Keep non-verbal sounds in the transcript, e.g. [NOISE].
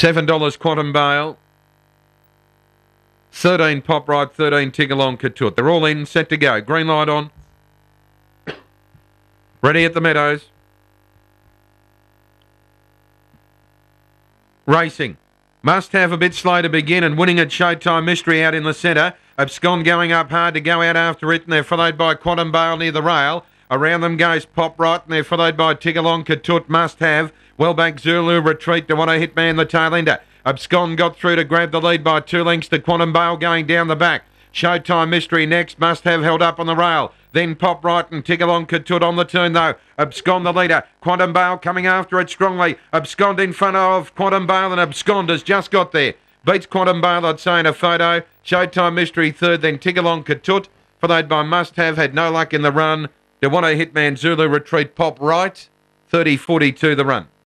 $7 Quantum Bale. 13 Pop Right, 13 Tigalong Katut. They're all in, set to go. Green light on. [COUGHS] Ready at the Meadows. Racing. Must have a bit slow to begin and winning at Showtime Mystery out in the centre. Abscond going up hard to go out after it and they're followed by Quantum Bale near the rail. Around them goes Pop Right and they're followed by Tigalong Katut Must Have. Well back Zulu retreat to want to hit man the tail ender. Abscond got through to grab the lead by two lengths to Quantum Bale going down the back. Showtime Mystery next. Must have held up on the rail. Then Pop Right and Tigalong Katut on the turn though. Abscond the leader. Quantum Bale coming after it strongly. Abscond in front of Quantum Bale and Abscond has just got there. Beats Quantum Bale, I'd say, in a photo. Showtime Mystery third, then Tigalong Katut. Followed by Must Have, had no luck in the run. They want a Hitman Zulu retreat Pop Right. 30 42 the run.